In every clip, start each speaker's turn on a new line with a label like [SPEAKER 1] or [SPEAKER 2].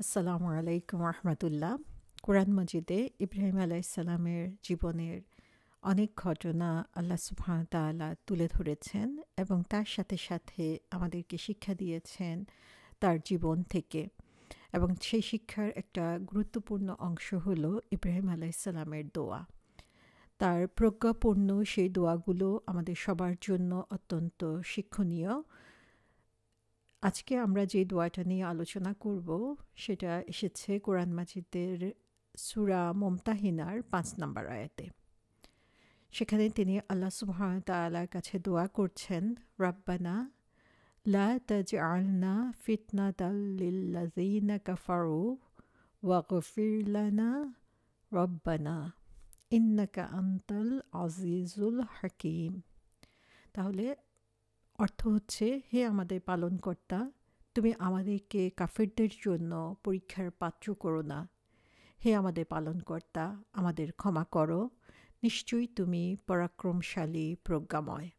[SPEAKER 1] আসসালামু আলাইকুম রহমতুল্লাহ। কোরআন মজিদে ইব্রাহিম আলাইসাল্লামের জীবনের অনেক ঘটনা আল্লাহ সুবহান তাআলা তুলে ধরেছেন এবং তার সাথে সাথে আমাদেরকে শিক্ষা দিয়েছেন তার জীবন থেকে। এবং সেই শিক্ষার একটা গুরুত্বপূর্ণ অংশ হল ইব্রাহিম আলাইসাল্লামের দোয়া। তার প্রজ্ঞাপূর্ণ সেই দোয়াগুলো আমাদের সবার জন্য অত্যন্ত শিক্ষণীয়। আজকে আমরা যে দোয়াটা নিয়ে আলোচনা করব, সেটা এসেছে কোরআন মাজিদের সুরা মমতাহিনার পাঁচ নম্বর আয়াতে। সেখানে তিনি আল্লাহ সুবহান তালার কাছে দোয়া করছেন, রাব্বানা লা তাজ আলনা ফিতনা তাল্লিল্লাজিনা কাফারু ওয়াগফির লানা রব্বানা ইন্নাকা আন্তাল আজিজুল হাকিম। তাহলে অর্থ হচ্ছে, হে আমাদের পালনকর্তা, তুমি আমাদেরকে কাফেরদের জন্য পরীক্ষার পাত্র করো না। হে আমাদের পালনকর্তা, আমাদের ক্ষমা করো। নিশ্চয়ই তুমি পরাক্রমশালী, প্রজ্ঞাময়।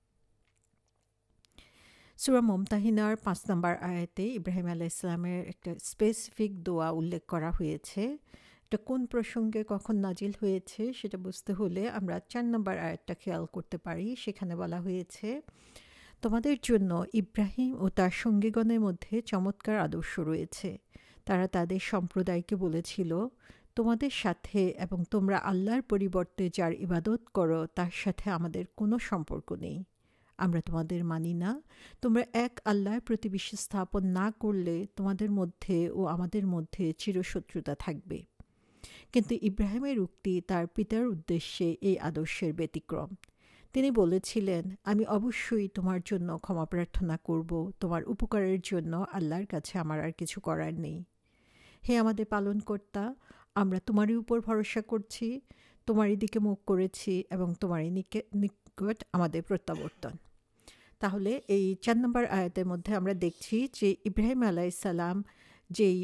[SPEAKER 1] সুরা মমতাহিনার পাঁচ নম্বর আয়াতে ইব্রাহিম আলাহ ইসলামের একটা স্পেসিফিক দোয়া উল্লেখ করা হয়েছে। এটা কোন প্রসঙ্গে কখন নাজিল হয়েছে সেটা বুঝতে হলে আমরা চার নম্বর আয়াতটা খেয়াল করতে পারি। সেখানে বলা হয়েছে তোমাদের জন্য ইব্রাহিম ও তার সঙ্গীগণের মধ্যে চমৎকার আদর্শ রয়েছে। তারা তাদের সম্প্রদায়কে বলেছিল, তোমাদের সাথে এবং তোমরা আল্লাহর পরিবর্তে যার ইবাদত করো, তার সাথে আমাদের কোনো সম্পর্ক নেই। আমরা তোমাদের মানি না। তোমরা এক আল্লাহর প্রতি বিশ্বাস স্থাপন না করলে তোমাদের মধ্যে ও আমাদের মধ্যে চিরশত্রুতা থাকবে। কিন্তু ইব্রাহিমের উক্তি তার পিতার উদ্দেশ্যে এই আদর্শের ব্যতিক্রম। তিনি বলেছিলেন, আমি অবশ্যই তোমার জন্য ক্ষমা প্রার্থনা করব। তোমার উপকারের জন্য আল্লাহর কাছে আমার আর কিছু করার নেই। হে আমাদের পালনকর্তা, আমরা তোমারই উপর ভরসা করছি, তোমারই দিকে মুখ করেছি এবং তোমারই নিকট আমাদের প্রত্যাবর্তন। তাহলে এই চার নম্বর আয়াতের মধ্যে আমরা দেখছি যে ইব্রাহিম আলাইসাল্লাম যেই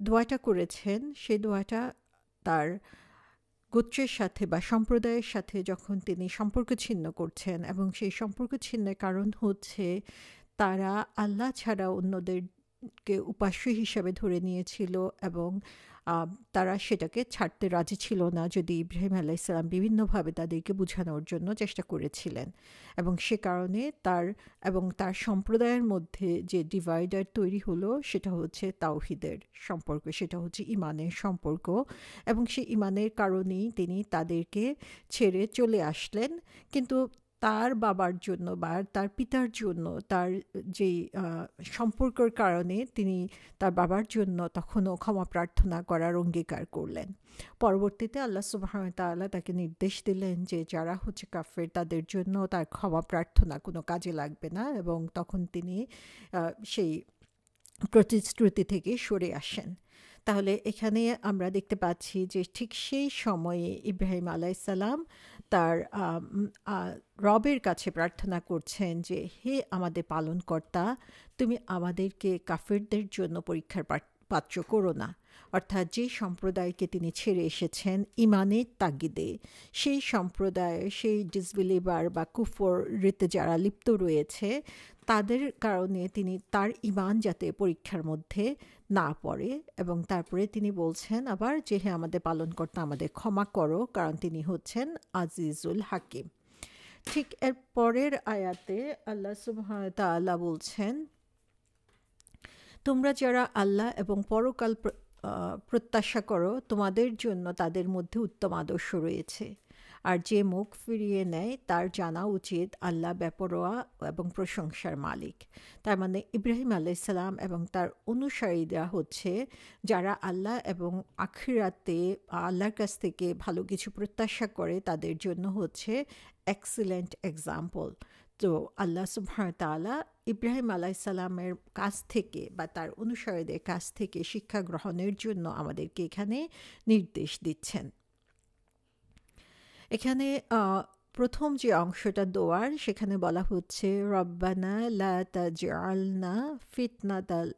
[SPEAKER 1] দোয়াটা করেছেন, সেই দোয়াটা তার গোত্রের সাথে বা সম্প্রদায়ের সাথে যখন তিনি সম্পর্ক ছিন্ন করছেন এবং সেই সম্পর্ক ছিন্নের কারণ হচ্ছে তারা আল্লাহ ছাড়া অন্যদেরকে উপাস্য হিসাবে ধরে নিয়েছিল এবং তারা সেটাকে ছাড়তে রাজি ছিল না যদি ইব্রাহিম আলাইসাল্লাম বিভিন্নভাবে তাদেরকে বোঝানোর জন্য চেষ্টা করেছিলেন। এবং সে কারণে তার, এবং তার সম্প্রদায়ের মধ্যে যে ডিভাইডার তৈরি হলো সেটা হচ্ছে তাওহিদের সম্পর্ক, সেটা হচ্ছে ইমানের সম্পর্ক। এবং সেই ইমানের কারণেই তিনি তাদেরকে ছেড়ে চলে আসলেন। কিন্তু তার বাবার জন্য বা তার পিতার জন্য, তার যেই সম্পর্কের কারণে তিনি তার বাবার জন্য তখনও ক্ষমা প্রার্থনা করার অঙ্গীকার করলেন। পরবর্তীতে আল্লাহ সুবাহতাল্লাহ তাকে নির্দেশ দিলেন যে যারা হচ্ছে কাফের তাদের জন্য তার ক্ষমা প্রার্থনা কোনো কাজে লাগবে না এবং তখন তিনি সেই প্রতিশ্রুতি থেকে সরে আসেন। তাহলে এখানে আমরা দেখতে পাচ্ছি যে ঠিক সেই সময়ে ইব্রাহিম আলাইসাল্লাম তার রবের কাছে প্রার্থনা করছেন যে, হে আমাদের পালনকর্তা, তুমি আমাদেরকে কাফেরদের জন্য পরীক্ষার পাত্র করো না। অর্থাৎ যে সম্প্রদায়কে তিনি ছেড়ে এসেছেন ইমানের তাগিদে, সেই সম্প্রদায়, সেই ডিসবিলিভার বা কুফর ঋতে যারা লিপ্ত রয়েছে, তাদের কারণে তিনি তার ইমান যাতে পরীক্ষার মধ্যে না পড়ে এবং তারপরে তিনি বলছেন আবার যে হ্যাঁ আমাদের পালনকর্তা আমাদের ক্ষমা করো, কারণ তিনি হচ্ছেন আজিজুল হাকিম। ঠিক এর পরের আয়াতে আল্লাহ সুবাহ বলছেন, তোমরা যারা আল্লাহ এবং পরকাল প্রত্যাশা করো, তোমাদের জন্য তাদের মধ্যে উত্তম আদর্শ রয়েছে। আর যে মুখ ফিরিয়ে নেয়, তার জানা উচিত আল্লাহ বেপরোয়া এবং প্রশংসার মালিক। তার মানে ইব্রাহিম আলাইসাল্লাম এবং তার অনুসারীরা হচ্ছে যারা আল্লাহ এবং আখিরাতে আল্লাহর কাছ থেকে ভালো কিছু প্রত্যাশা করে, তাদের জন্য হচ্ছে এক্সিলেন্ট এক্সাম্পল তো আল্লাহ সুবহান তালা ইব্রাহিম আলাইসাল্লামের কাছ থেকে বা তার অনুসারীদের কাছ থেকে শিক্ষা গ্রহণের জন্য আমাদেরকে এখানে নির্দেশ দিচ্ছেন। এখানে প্রথম যে অংশটা দোয়ার সেখানে বলা হচ্ছে রব্বানা লা তাজআলনা ফিতনাতাল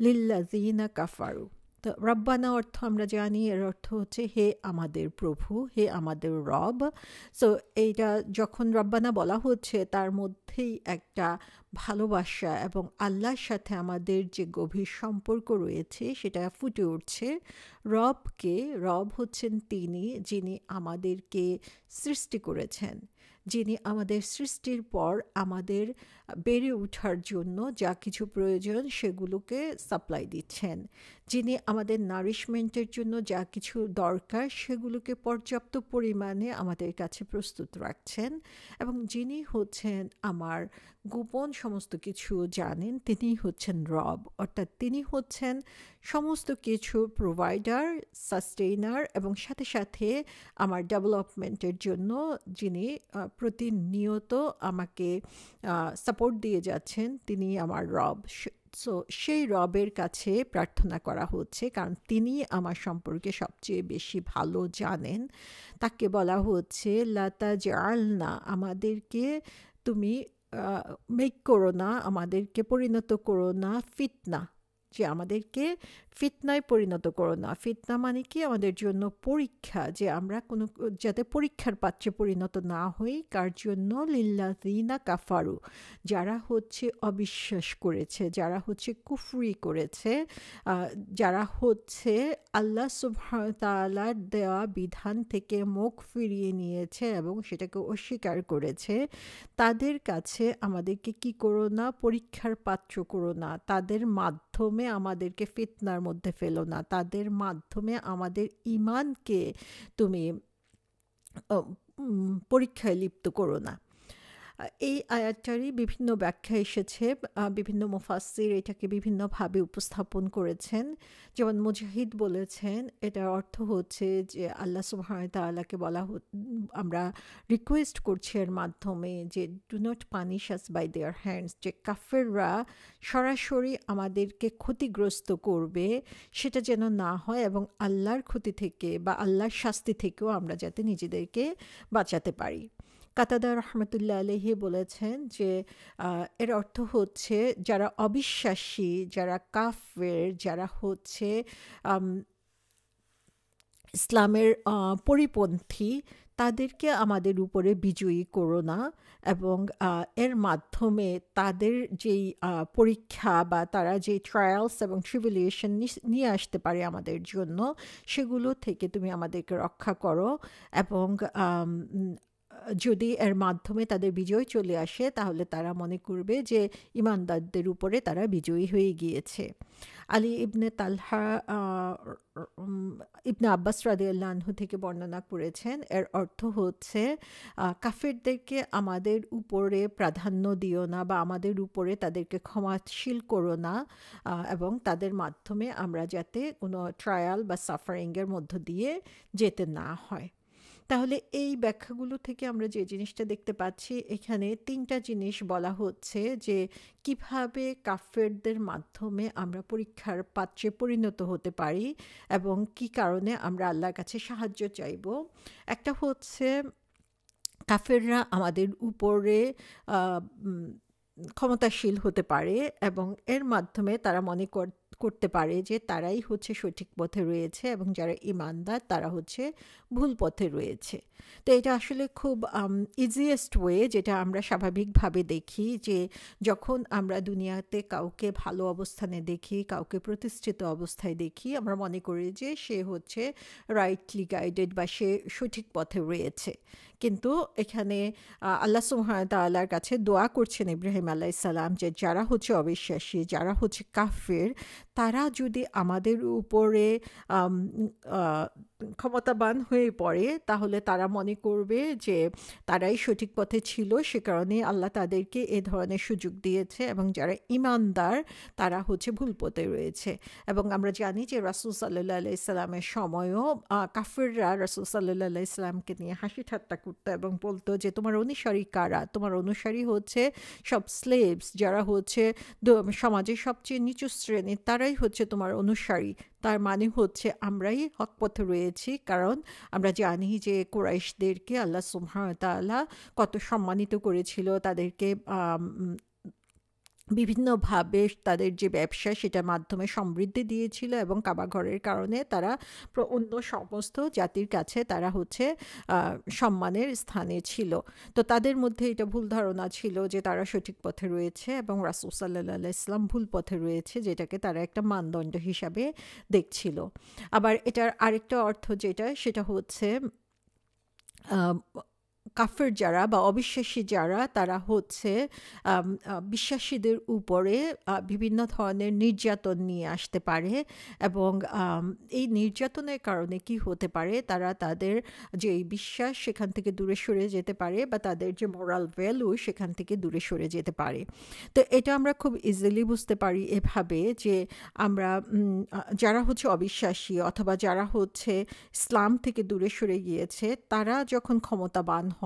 [SPEAKER 1] লিল্লাযিনা কাফারু। তো রব্বানা অর্থ আমরা জানি, এর অর্থ হচ্ছে, হে আমাদের প্রভু, হে আমাদের রব। সো এইটা যখন রব্বানা বলা হচ্ছে, তার মধ্যেই একটা ভালোবাসা এবং আল্লাহর সাথে আমাদের যে গভীর সম্পর্ক রয়েছে, সেটা ফুটে উঠছে। রবকে, রব হচ্ছেন তিনি, যিনি আমাদেরকে সৃষ্টি করেছেন। যিনি আমাদের সৃষ্টির পর আমাদের বেড়ে ওঠার জন্য যা কিছু প্রয়োজন, সেগুলোকে সাপ্লাই দিচ্ছেন। যিনি আমাদের নারিশমেন্টের জন্য যা কিছু দরকার সেগুলোকে পর্যাপ্ত পরিমাণে আমাদের কাছে প্রস্তুত রাখছেন এবং যিনি হচ্ছেন আমার গোপন সমস্ত কিছু জানেন, তিনি হচ্ছেন রব। অর্থাৎ তিনি হচ্ছেন সমস্ত কিছু প্রোভাইডার সাস্টেইনার এবং সাথে সাথে আমার ডেভেলপমেন্টের জন্য যিনি প্রতিনিয়ত আমাকে সাপোর্ট দিয়ে যাচ্ছেন, তিনি আমার রব। সো সেই রবের কাছে প্রার্থনা করা হচ্ছে, কারণ তিনি আমার সম্পর্কে সবচেয়ে বেশি ভালো জানেন। তাকে বলা হচ্ছে লতা জালনা আমাদেরকে তুমি মেক করো না, আমাদেরকে পরিণত করো না, ফিতনা। যে আমাদেরকে ফিতনায় পরিণত করো না। ফিতনা মানে কি? আমাদের জন্য পরীক্ষা যে আমরা কোনো, যাতে পরীক্ষার পাত্রে পরিণত না হই। কার জন্য? লিল্লাদিনা কাফারু, যারা হচ্ছে অবিশ্বাস করেছে, যারা হচ্ছে কুফরি করেছে যারা হচ্ছে আল্লাহ সুবাহতালার দেওয়া বিধান থেকে মুখ ফিরিয়ে নিয়েছে এবং সেটাকে অস্বীকার করেছে, তাদের কাছে আমাদেরকে কি করো না? পরীক্ষার পাত্র করো না। তাদের মাধ্যমে আমাদেরকে ফিতনার মধ্যে ফেলো না। তাদের মাধ্যমে আমাদের ইমানকে তুমি পরীক্ষায় লিপ্ত করো না। এই আয়াতটারই বিভিন্ন ব্যাখ্যা এসেছে। বিভিন্ন মুফাসির এটাকে বিভিন্নভাবে উপস্থাপন করেছেন। যেমন মুজাহিদ বলেছেন, এটার অর্থ হচ্ছে যে আল্লাহ সুবাহ তাল্লাহকে বলা আমরা রিকোয়েস্ট করছি এর মাধ্যমে যে do not punish us by their hands যে কাফেররা সরাসরি আমাদেরকে ক্ষতিগ্রস্ত করবে, সেটা যেন না হয় এবং আল্লাহর ক্ষতি থেকে বা আল্লাহর শাস্তি থেকেও আমরা যাতে নিজেদেরকে বাঁচাতে পারি। কাতাদা রহমতুল্লাহ আলহি বলেছেন যে এর অর্থ হচ্ছে যারা অবিশ্বাসী, যারা কাফের, যারা হচ্ছে ইসলামের পরিপন্থী, তাদেরকে আমাদের উপরে বিজয়ী করো না এবং এর মাধ্যমে তাদের যেই পরীক্ষা বা তারা যে ট্রায়ালস এবং ট্রিভুলিয়েশন নিয়ে আসতে পারে আমাদের জন্য, সেগুলো থেকে তুমি আমাদেরকে রক্ষা করো এবং যদি এর মাধ্যমে তাদের বিজয় চলে আসে, তাহলে তারা মনে করবে যে ইমানদারদের উপরে তারা বিজয়ী হয়ে গিয়েছে। আলী ইবনে তালহা ইবনে আব্বাস রাদিয়াল্লাহু থেকে বর্ণনা করেছেন, এর অর্থ হচ্ছে কাফেরদেরকে আমাদের উপরে প্রাধান্য দিও না বা আমাদের উপরে তাদেরকে ক্ষমাশীল করো না এবং তাদের মাধ্যমে আমরা যাতে কোনো ট্রায়াল বা সাফারিংয়ের মধ্য দিয়ে যেতে না হয়। তাহলে এই ব্যাখ্যাগুলো থেকে আমরা যে জিনিসটা দেখতে পাচ্ছি, এখানে তিনটা জিনিস বলা হচ্ছে যে কীভাবে কাফেরদের মাধ্যমে আমরা পরীক্ষার পাত্রে পরিণত হতে পারি এবং কি কারণে আমরা আল্লাহর কাছে সাহায্য চাইব। একটা হচ্ছে কাফেররা আমাদের উপরে ক্ষমতাশীল হতে পারে এবং এর মাধ্যমে তারা মনে কর, করতে পারে যে তারাই হচ্ছে সঠিক পথে রয়েছে এবং যারা ইমানদার তারা হচ্ছে ভুল পথে রয়েছে। তো এটা আসলে খুব ইজিয়েস্ট ওয়ে যেটা আমরা স্বাভাবিকভাবে দেখি যে যখন আমরা দুনিয়াতে কাউকে ভালো অবস্থানে দেখি, কাউকে প্রতিষ্ঠিত অবস্থায় দেখি, আমরা মনে করি যে সে হচ্ছে রাইটলি গাইডেড বা সে সঠিক পথে রয়েছে। কিন্তু এখানে আল্লাহ সুহামতাল্লাহর কাছে দোয়া করছেন ইব্রাহিম আলাইসাল্লাম যে যারা হচ্ছে অবিশ্বাসী, যারা হচ্ছে কাফের, তারা যদি আমাদের উপরে ক্ষমতাবান হয়ে পড়ে, তাহলে তারা মনে করবে যে তারাই সঠিক পথে ছিল। সে কারণে আল্লাহ তাদেরকে এ ধরনের সুযোগ দিয়েছে এবং যারা ইমানদার, তারা হচ্ছে ভুল পথে রয়েছে। এবং আমরা জানি যে রাসুল সাল্লাহ ইসলামের সময়ও কাফিররা রাসুল সাল্লাহ ইসলামকে নিয়ে হাসি ঠাট্টা করতো এবং বলতো যে, তোমার অনুসারী কারা? তোমার অনুসারী হচ্ছে সব স্লেভস যারা হচ্ছে সমাজের সবচেয়ে নিচু শ্রেণির, তারাই হচ্ছে তোমার অনুসারী। তার মানে হচ্ছে আমরাই হকপথে রয়েছি, কারণ আমরা জানি যে কোরাইশদেরকে আল্লাহ সুহামতাল্লাহ কত সম্মানিত করেছিল তাদেরকে বিভিন্নভাবে তাদের যে ব্যবসা, সেটার মাধ্যমে সমৃদ্ধি দিয়েছিল এবং কাবাঘরের কারণে তারা অন্য সমস্ত জাতির কাছে তারা হচ্ছে সম্মানের স্থানে ছিল। তো তাদের মধ্যে এটা ভুল ধারণা ছিল যে তারা সঠিক পথে রয়েছে এবং রাসুল সাল্লাহ ইসলাম ভুল পথে রয়েছে যেটাকে তারা একটা মানদণ্ড হিসাবে দেখছিল। আবার এটার আরেকটা অর্থ যেটা, সেটা হচ্ছে কাফের যারা বা অবিশ্বাসী যারা, তারা হচ্ছে বিশ্বাসীদের উপরে বিভিন্ন ধরনের নির্যাতন নিয়ে আসতে পারে এবং এই নির্যাতনের কারণে কি হতে পারে, তারা তাদের যে বিশ্বাস সেখান থেকে দূরে সরে যেতে পারে বা তাদের যে মোরাল ভ্যালু সেখান থেকে দূরে সরে যেতে পারে। তো এটা আমরা খুব ইজিলি বুঝতে পারি এভাবে যে আমরা যারা হচ্ছে অবিশ্বাসী অথবা যারা হচ্ছে ইসলাম থেকে দূরে সরে গিয়েছে, তারা যখন ক্ষমতাবান হয়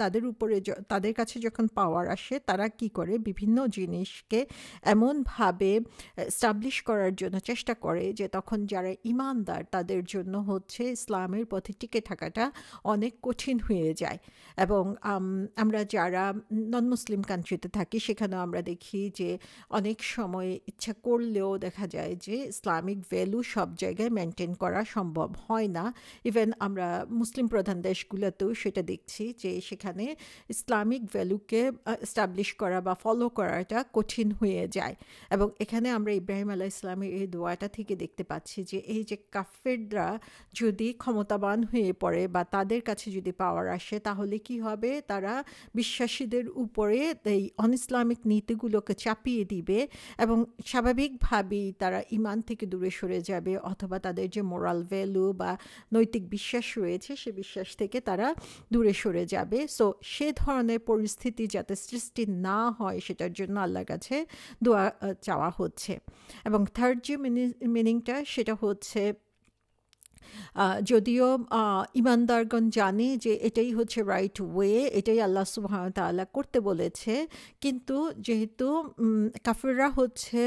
[SPEAKER 1] তাদের উপরে তাদের কাছে যখন পাওয়ার আসে, তারা কি করে? বিভিন্ন জিনিসকে এমনভাবে স্টাবলিশ করার জন্য চেষ্টা করে যে তখন যারা ইমানদার, তাদের জন্য হচ্ছে ইসলামের পথে টিকে থাকাটা অনেক কঠিন হয়ে যায়। এবং আমরা যারা নন মুসলিম কান্ট্রিতে থাকি, সেখানেও আমরা দেখি যে অনেক সময় ইচ্ছা করলেও দেখা যায় যে ইসলামিক ভ্যালু সব জায়গায় মেনটেন করা সম্ভব হয় না। ইভেন আমরা মুসলিম প্রধান দেশগুলোতেও সেটা দেখছি যে সেখানে ইসলামিক ভ্যালুকে এস্টাবলিশ করা বা ফলো করাটা কঠিন হয়ে যায়। এবং এখানে আমরা ইব্রাহিম আলাহ ইসলামের এই দোয়াটা থেকে দেখতে পাচ্ছি যে, এই যে কাফেররা যদি ক্ষমতাবান হয়ে পড়ে বা তাদের কাছে যদি পাওয়ার আসে, তাহলে কি হবে? তারা বিশ্বাসীদের উপরে এই অন ইসলামিক নীতিগুলোকে চাপিয়ে দিবে এবং স্বাভাবিকভাবেই তারা ইমান থেকে দূরে সরে যাবে অথবা তাদের যে মোরাল ভ্যালু বা নৈতিক বিশ্বাস রয়েছে, সে বিশ্বাস থেকে তারা দূরে সরে যাবে। সো সে ধরনের পরিস্থিতি যাতে সৃষ্টি না হয়, সেটার জন্য আল্লাহর কাছে দোয়া চাওয়া হচ্ছে। এবং থার্ড যে মিনিংটা সেটা হচ্ছে যদিও ইমানদারগণ জানে যে এটাই হচ্ছে রাইট ওয়ে এটাই আল্লাহ সুবাহ তাল্লাহ করতে বলেছে, কিন্তু যেহেতু কাফেররা হচ্ছে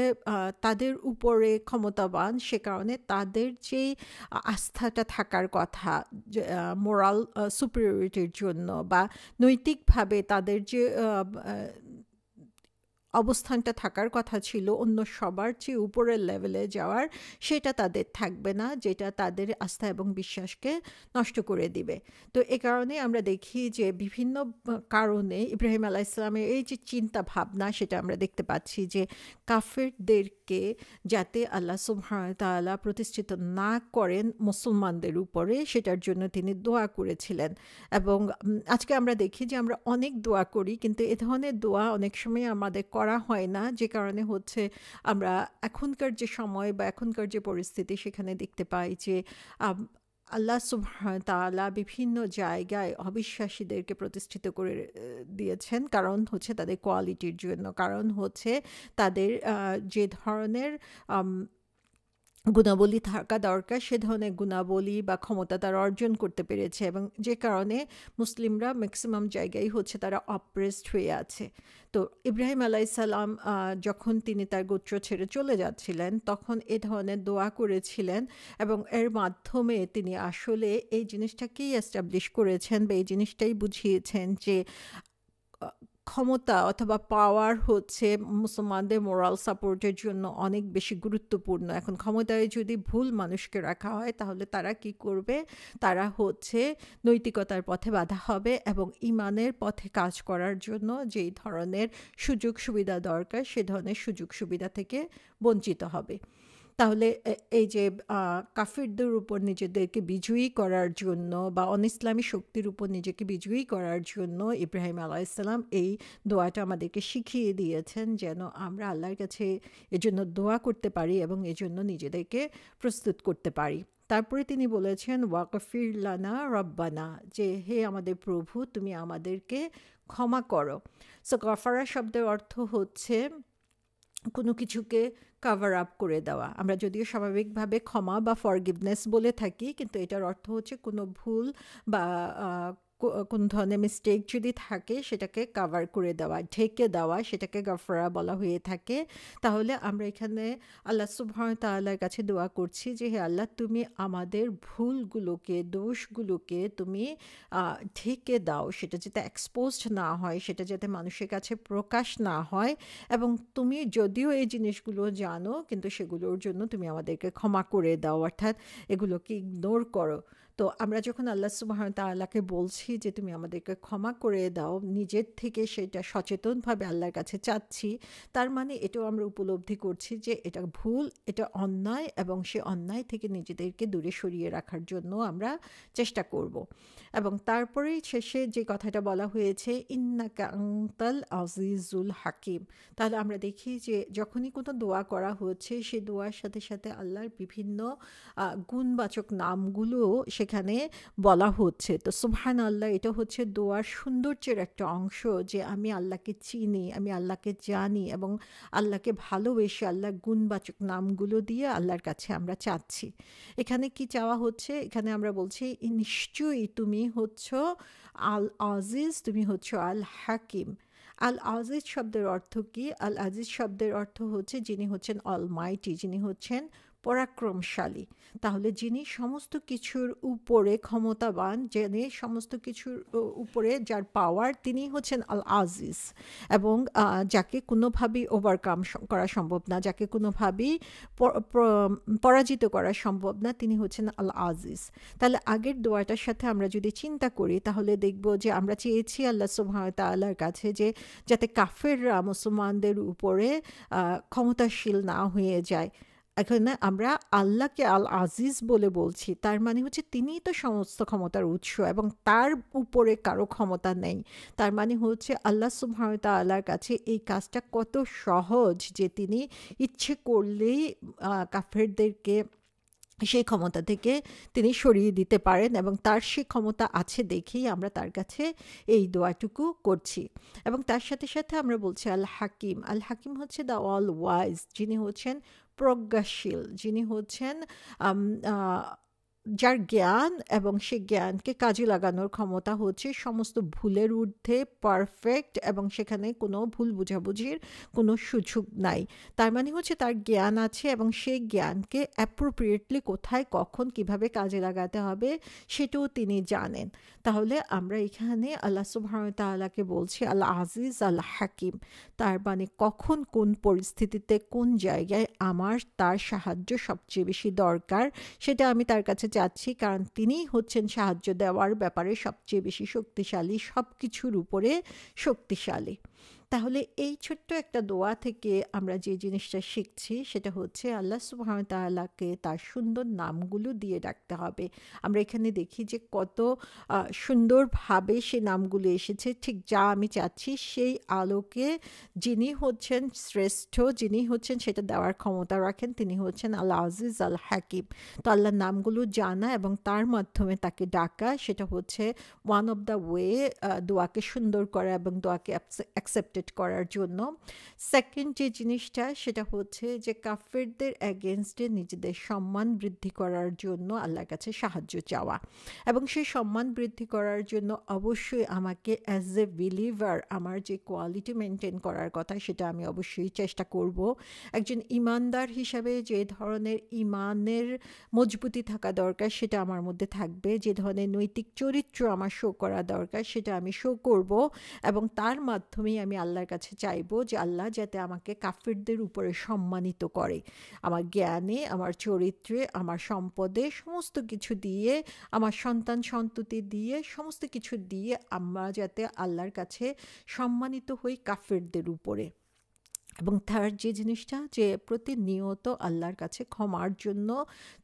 [SPEAKER 1] তাদের উপরে ক্ষমতাবান, সে কারণে তাদের যে আস্থাটা থাকার কথা মোরাল সুপিরিয়রিটির জন্য বা নৈতিকভাবে তাদের যে অবস্থানটা থাকার কথা ছিল, অন্য সবার চেয়ে উপরের লেভেলে যাওয়ার, সেটা তাদের থাকবে না, যেটা তাদের আস্থা এবং বিশ্বাসকে নষ্ট করে দিবে। তো এ কারণে আমরা দেখি যে বিভিন্ন কারণে ইব্রাহিম আলাহ ইসলামের এই যে চিন্তা ভাবনা, সেটা আমরা দেখতে পাচ্ছি যে কাফেরদেরকে যাতে আল্লাহ সুবাহতালা প্রতিষ্ঠিত না করেন মুসলমানদের উপরে, সেটার জন্য তিনি দোয়া করেছিলেন। এবং আজকে আমরা দেখি যে আমরা অনেক দোয়া করি, কিন্তু এ ধরনের দোয়া অনেক সময় আমাদের হয় না, যে কারণে হচ্ছে আমরা এখনকার যে সময় বা এখনকার যে পরিস্থিতি সেখানে দেখতে পাই যে আল্লাহ তালা বিভিন্ন জায়গায় অবিশ্বাসীদেরকে প্রতিষ্ঠিত করে দিয়েছেন। কারণ হচ্ছে তাদের কোয়ালিটির জন্য। কারণ হচ্ছে তাদের যে ধরনের গুণাবলী থাকা দরকার, সে ধরনের গুণাবলী বা ক্ষমতা তারা অর্জন করতে পেরেছে এবং যে কারণে মুসলিমরা ম্যাক্সিমাম জায়গায় হচ্ছে তারা অপ্রেসড হয়ে আছে। তো ইব্রাহিম আলাইসাল্লাম যখন তিনি তার গোত্র ছেড়ে চলে যাচ্ছিলেন, তখন এ ধরনের দোয়া করেছিলেন এবং এর মাধ্যমে তিনি আসলে এই জিনিসটাকেই এস্টাবলিশ করেছেন বা এই জিনিসটাই বুঝিয়েছেন যে ক্ষমতা অথবা পাওয়ার হচ্ছে মুসলমানদের মোরাল সাপোর্টের জন্য অনেক বেশি গুরুত্বপূর্ণ। এখন ক্ষমতায় যদি ভুল মানুষকে রাখা হয়, তাহলে তারা কি করবে? তারা হচ্ছে নৈতিকতার পথে বাধা হবে এবং ইমানের পথে কাজ করার জন্য যেই ধরনের সুযোগ সুবিধা দরকার, সে ধরনের সুযোগ সুবিধা থেকে বঞ্চিত হবে। তাহলে এই যে কাফিরদের উপর নিজেদেরকে বিজয়ী করার জন্য বা অনইসলামী শক্তির উপর নিজেকে বিজয়ী করার জন্য ইব্রাহিম আলাইসাল্লাম এই দোয়াটা আমাদেরকে শিখিয়ে দিয়েছেন যেন আমরা আল্লাহর কাছে এজন্য দোয়া করতে পারি এবং এজন্য নিজেদেরকে প্রস্তুত করতে পারি। তারপরে তিনি বলেছেন, ওয়াকফির লানা রব্বানা যে, হে আমাদের প্রভু, তুমি আমাদেরকে ক্ষমা করো। সো গফারা শব্দের অর্থ হচ্ছে কোনো কিছুকে কাভার আপ করে দেওয়া। আমরা যদিও স্বাভাবিকভাবে ক্ষমা বা ফরগিভনেস বলে থাকি, কিন্তু এটার অর্থ হচ্ছে কোনো ভুল বা কোন ধরনের মিস্টেক যদি থাকে, সেটাকে কাভার করে দেওয়া, ঢেকে দেওয়া, সেটাকে গাফরা বলা হয়ে থাকে, তাহলে আমরা এখানে আল্লাহ সুবহান কাছে দোয়া করছি যে, হে আল্লাহ, তুমি আমাদের ভুলগুলোকে, দোষগুলোকে তুমি ঢেকে দাও, সেটা যাতে এক্সপোজড না হয়, সেটা যাতে মানুষের কাছে প্রকাশ না হয়, এবং তুমি যদিও এই জিনিসগুলো জানো, কিন্তু সেগুলোর জন্য তুমি আমাদেরকে ক্ষমা করে দাও, অর্থাৎ এগুলোকে ইগনোর করো। তো আমরা যখন আল্লাহ সুবাহ তাল্লাহকে বলছি যে, তুমি আমাদেরকে ক্ষমা করে দাও, নিজের থেকে সেটা সচেতনভাবে আল্লাহর কাছে চাচ্ছি, তার মানে এটাও আমরা উপলব্ধি করছি যে, এটা ভুল, এটা অন্যায় এবং সে অন্যায় থেকে নিজেদেরকে দূরে সরিয়ে রাখার জন্য আমরা চেষ্টা করব। এবং তারপরেই শেষে যে কথাটা বলা হয়েছে, ইন্নাকা আজিজুল হাকিম। তাহলে আমরা দেখি যে, যখনই কোনো দোয়া করা হচ্ছে, সে দোয়ার সাথে সাথে আল্লাহর বিভিন্ন গুণবাচক নামগুলো সেখানে বলা হচ্ছে। তো সুবহান আল্লাহ এটা হচ্ছে দোয়ার সৌন্দর্যের একটা অংশ যে আমি আল্লাহকে চিনি, আমি আল্লাহকে জানি এবং আল্লাহকে ভালোবেসে আল্লাহর গুণবাচক নামগুলো দিয়ে আল্লাহর কাছে আমরা চাচ্ছি। এখানে কি চাওয়া হচ্ছে? এখানে আমরা বলছি নিশ্চয়ই তুমি হচ্ছ আল আজিজ তুমি হচ্ছ আল হাকিম আল আজিজ শব্দের অর্থ কি? আল আজিজ শব্দের অর্থ হচ্ছে যিনি হচ্ছেন অলমাইটি, যিনি হচ্ছেন পরাক্রমশালী। তাহলে যিনি সমস্ত কিছুর উপরে ক্ষমতাবান, যিনি সমস্ত কিছুর উপরে যার পাওয়ার তিনি হচ্ছেন আল আজিজ এবং যাকে কোনোভাবেই ওভারকাম করা সম্ভব না, যাকে কোনোভাবেই পরাজিত করা সম্ভব না, তিনি হচ্ছেন আল আজিজ তাহলে আগের দোয়াটার সাথে আমরা যদি চিন্তা করি, তাহলে দেখব যে আমরা চেয়েছি আল্লাহ সুবাহ তাল্লার কাছে যে যাতে কাফেররা, মুসলমানদের উপরে ক্ষমতাশীল না হয়ে যায়। এখানে আমরা আল্লাহকে আল আজিজ বলে বলছি। তার মানে হচ্ছে তিনিই তো সমস্ত ক্ষমতার উৎস এবং তার উপরে কারও ক্ষমতা নেই। তার মানে হচ্ছে আল্লাহ সুভায়তা আল্লাহর কাছে এই কাজটা কত সহজ যে তিনি ইচ্ছে করলেই কাফেরদেরকে সেই ক্ষমতা থেকে তিনি সরিয়ে দিতে পারেন এবং তার সেই ক্ষমতা আছে দেখেই আমরা তার কাছে এই দোয়াটুকু করছি। এবং তার সাথে সাথে আমরা বলছি আল হাকিম আল হাকিম হচ্ছে দ্য অল ওয়াইজ যিনি হচ্ছেন প্রজ্ঞাশীল যিনি হচ্ছেন যার জ্ঞান এবং সে জ্ঞানকে কাজে লাগানোর ক্ষমতা হচ্ছে সমস্ত ভুলের ঊর্ধ্বে পারফেক্ট এবং সেখানে কোনো ভুল বুঝাবুঝির কোনো সুযোগ নাই। তার মানে হচ্ছে তার জ্ঞান আছে এবং সেই জ্ঞানকে অ্যাপ্রোপ্রিয়েটলি কোথায়, কখন, কীভাবে কাজে লাগাতে হবে সেটাও তিনি জানেন। তাহলে আমরা এখানে আল্লাহ সুবাহতাল্লাহকে বলছি আল্লাহ আজিজ আল্লাহ হাকিম তার মানে কখন, কোন পরিস্থিতিতে, কোন জায়গায় আমার তার সাহায্য সবচেয়ে বেশি দরকার সেটা আমি তার কাছে চাচ্ছি কারণ তিনিই হচ্ছেন সাহায্য দেওয়ার ব্যাপারে সবচেয়ে বেশি শক্তিশালী সব কিছুর উপরে শক্তিশালী। তাহলে এই ছোট্ট একটা দোয়া থেকে আমরা যে জিনিসটা শিখছি, সেটা হচ্ছে আল্লাহ সুবাহতাল্লাহকে তার সুন্দর নামগুলো দিয়ে ডাকতে হবে। আমরা এখানে দেখি যে কত সুন্দরভাবে সে নামগুলো এসেছে। ঠিক যা আমি চাচ্ছি সেই আলোকে যিনি হচ্ছেন শ্রেষ্ঠ, যিনি হচ্ছেন সেটা দেওয়ার ক্ষমতা রাখেন, তিনি হচ্ছেন আল্লাহ আজিজ আল হাকিম। তো আল্লাহর নামগুলো জানা এবং তার মাধ্যমে তাকে ডাকা, সেটা হচ্ছে ওয়ান অফ দ্য ওয়ে দোয়াকে সুন্দর করা এবং দোয়াকে অ্যাকসেপ্টেড সেট করার জন্য। সেকেন্ড যে জিনিসটা, সেটা হচ্ছে যে কাফেরদের অ্যাগেনস্টে নিজেদের সম্মান বৃদ্ধি করার জন্য আল্লাহর কাছে সাহায্য চাওয়া। এবং সেই সম্মান বৃদ্ধি করার জন্য অবশ্যই আমাকে অ্যাজ এ বিলিভার আমার যে কোয়ালিটি মেনটেন করার কথা, সেটা আমি অবশ্যই চেষ্টা করব। একজন ইমানদার হিসাবে যে ধরনের ইমানের মজবুতি থাকা দরকার, সেটা আমার মধ্যে থাকবে। যে ধরনের নৈতিক চরিত্র আমার শো করা দরকার, সেটা আমি শো করব। এবং তার মাধ্যমেই আমি আল্লাহ আল্লাহর কাছে চাইব যে আল্লাহ যাতে আমাকে কাফিরদের উপরে সম্মানিত করে। আমার জ্ঞানে, আমার চরিত্রে, আমার সম্পদে সমস্ত কিছু দিয়ে, আমার সন্তান সন্ততি দিয়ে, সমস্ত কিছু দিয়ে আমরা যাতে আল্লাহর কাছে সম্মানিত হই কাফিরদের উপরে। এবং তার যে জিনিসটা যে প্রতিনিয়ত আল্লাহর কাছে ক্ষমার জন্য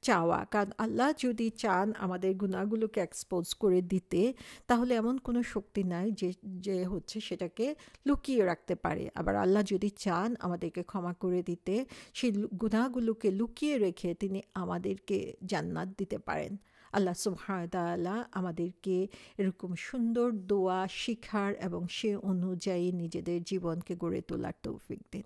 [SPEAKER 1] চাওয়া, কারণ আল্লাহ যদি চান আমাদের গুণাগুলোকে এক্সপোজ করে দিতে, তাহলে এমন কোনো শক্তি নাই যে যে হচ্ছে সেটাকে লুকিয়ে রাখতে পারে। আবার আল্লাহ যদি চান আমাদেরকে ক্ষমা করে দিতে, সেই গুণাগুলোকে লুকিয়ে রেখে তিনি আমাদেরকে জান্নাত দিতে পারেন। আল্লাহ সুহায়তালা আমাদেরকে এরকম সুন্দর দোয়া, শিখার এবং সে অনুযায়ী নিজেদের জীবনকে গড়ে তোলার তৌফিক দিন।